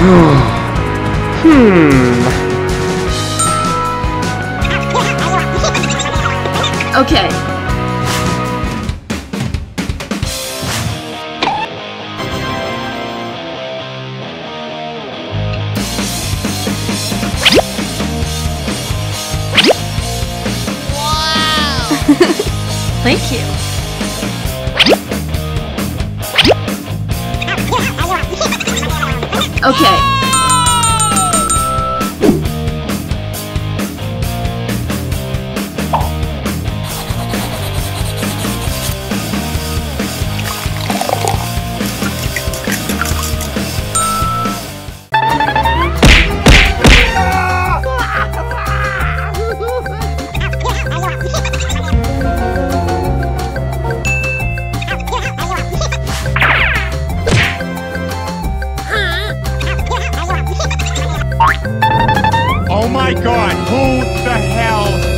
hmm. Okay, Thank you. Okay. my God, who the hell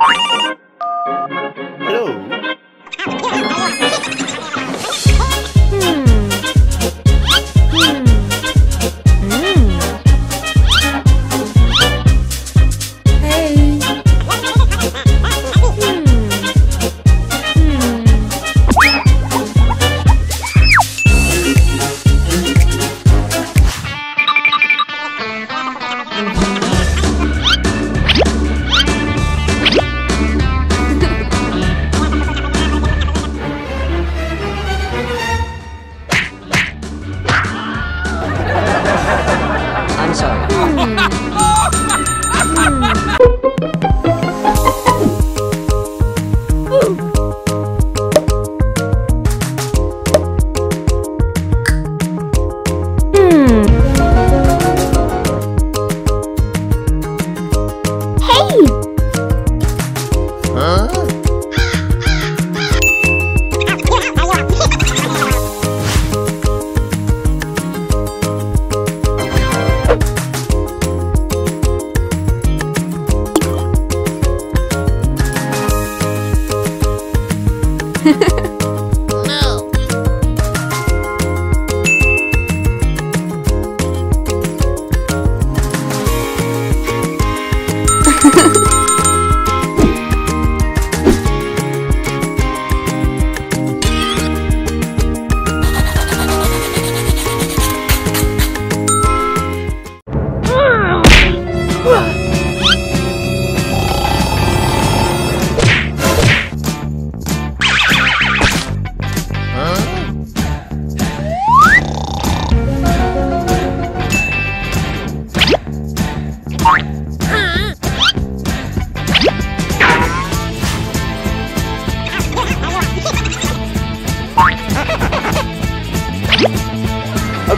Bye.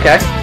Okay.